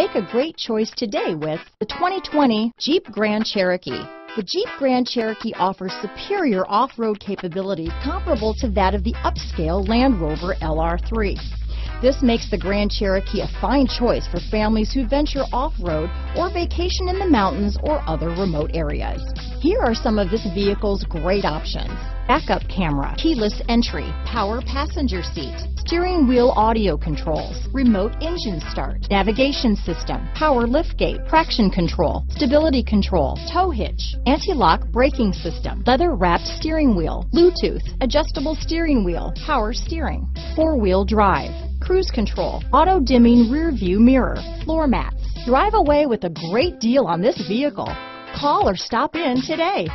Make a great choice today with the 2020 Jeep Grand Cherokee. The Jeep Grand Cherokee offers superior off-road capability comparable to that of the upscale Land Rover LR3. This makes the Grand Cherokee a fine choice for families who venture off-road or vacation in the mountains or other remote areas. Here are some of this vehicle's great options. Backup camera, keyless entry, power passenger seat, steering wheel audio controls, remote engine start, navigation system, power liftgate, traction control, stability control, tow hitch, anti-lock braking system, leather wrapped steering wheel, Bluetooth, adjustable steering wheel, power steering, four-wheel drive, cruise control, auto dimming rear view mirror, floor mats. Drive away with a great deal on this vehicle. Call or stop in today.